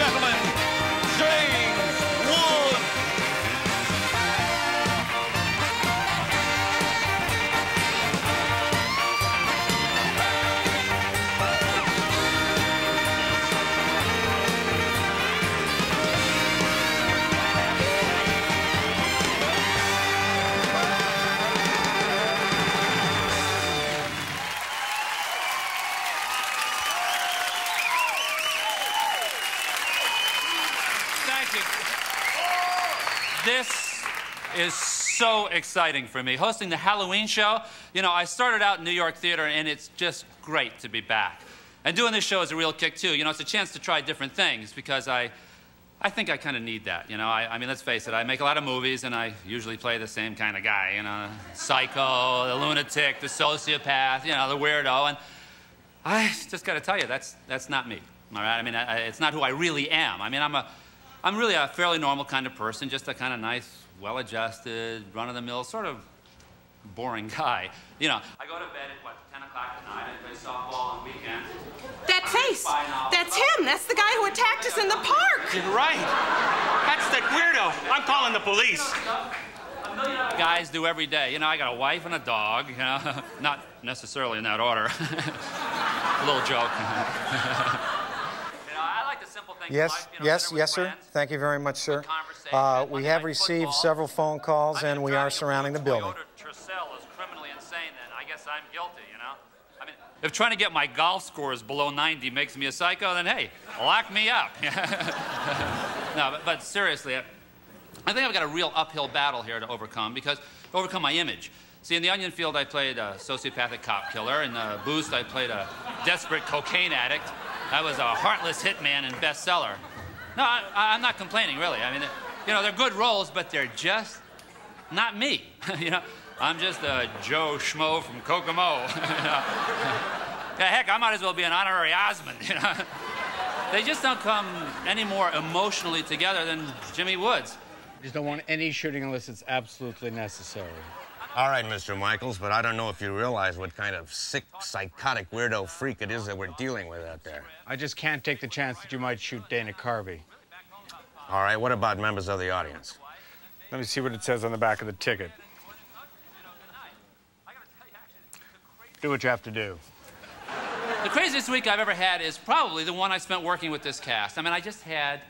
gentlemen, you. This is so exciting for me. Hosting the Halloween show, you know, I started out in New York theater, and it's just great to be back. And doing this show is a real kick, too. You know, it's a chance to try different things because I, I think I kind of need that. You know, I, I mean, let's face it, I make a lot of movies, and I usually play the same kind of guy, you know, psycho, the lunatic, the sociopath, you know, the weirdo. And I just got to tell you, that's, that's not me. All right? I mean, I, it's not who I really am. I mean, I'm, a, I'm really a fairly normal kind of person, just a kind of nice, well adjusted, run of the mill, sort of boring guy. You know, I go to bed at what, 10 o'clock at night, I play softball on weekends. That face! That's him! That's the guy who attacked us in the park! You're right. That's that weirdo. I'm calling the police. Guys do every day. You know, I got a wife and a dog, you know, not necessarily in that order. a little joke. you know, I like the simple things Yes, life, you know, yes, yes, sir. friends. Thank you very much, sir. Uh, we have received football. several phone calls, I mean, and we are surrounding the building. Is criminally insane, then I guess I'm guilty, you know? I mean, if trying to get my golf scores below 90 makes me a psycho, then hey, lock me up. no, but, but seriously, I, I think I've got a real uphill battle here to overcome because to overcome my image. See, in the onion field, I played a sociopathic cop killer. In the boost, I played a desperate cocaine addict. I was a heartless hitman and bestseller. No, I, I'm not complaining, really. I mean, you know, they're good roles, but they're just not me. you know, I'm just a Joe Schmo from Kokomo. you yeah, heck, I might as well be an honorary Osmond. You know, they just don't come any more emotionally together than Jimmy Woods. Just don't want any shooting unless it's absolutely necessary. All right, Mr. Michaels, but I don't know if you realize what kind of sick, psychotic, weirdo freak it is that we're dealing with out there. I just can't take the chance that you might shoot Dana Carvey. All right, what about members of the audience? Let me see what it says on the back of the ticket. Do what you have to do. The craziest week I've ever had is probably the one I spent working with this cast. I mean, I just had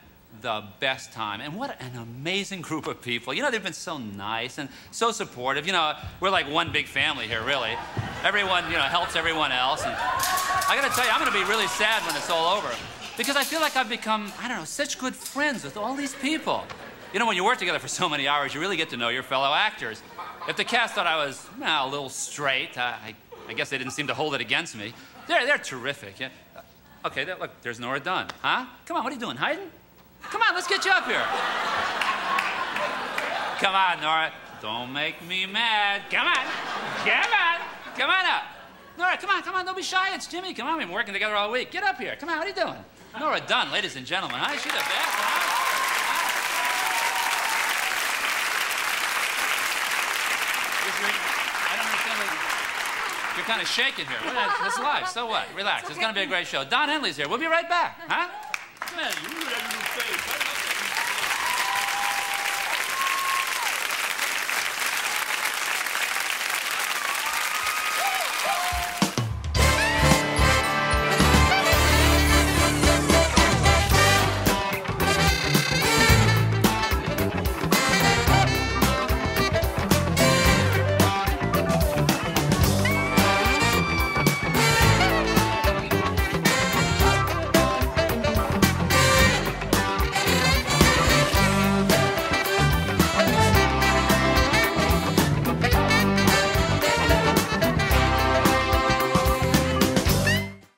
the best time. And what an amazing group of people. You know, they've been so nice and so supportive. You know, we're like one big family here, really. Everyone, you know, helps everyone else. And I gotta tell you, I'm gonna be really sad when it's all over. Because I feel like I've become, I don't know, such good friends with all these people. You know, when you work together for so many hours, you really get to know your fellow actors. If the cast thought I was well, a little straight, I, I, guess they didn't seem to hold it against me. They're, they're terrific. Yeah. Okay, look, there's Nora Dunn. Huh? Come on, what are you doing? Hiding? Come on, let's get you up here. Come on, Nora. Don't make me mad. Come on. Come on. Come on up. Nora, come on, come on. Don't be shy. It's Jimmy. Come on, we've been working together all week. Get up here. Come on, what are you doing? Nora Dunn, ladies and gentlemen. Huh? She's the best, huh? You're kind of shaking here. It's live. So what? Relax. It's going to be a great show. Don Henley's here. We'll be right back. Huh?